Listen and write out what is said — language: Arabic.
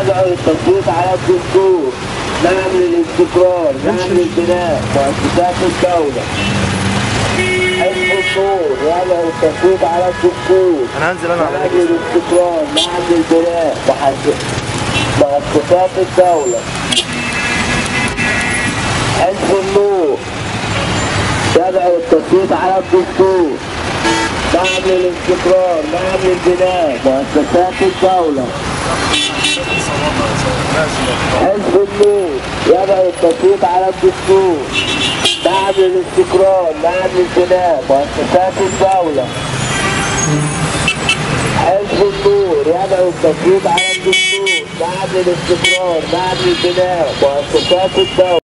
يدعو للتصويت على الدستور. نعم للاستقرار نعم للبناء مؤسسات الدولة. حزب النور يدعو للتصويت على الدستور. أنا هنزل أنا على نعم للاستقرار نعم للبناء مؤسس- مؤسسات الدولة. حزب النور. يدعو للتصويت على الدستور. نعم للاستقرار نعم للبناء. مؤسسات الدولة. حزب النور يدعو التصويت على الدستور. نعم للاستقرار نعم للبناء. مؤسسات الدولة. حزب النور يدعو التصويت على الدستور. نعم للاستقرار نعم للبناء. مؤسسات الدولة.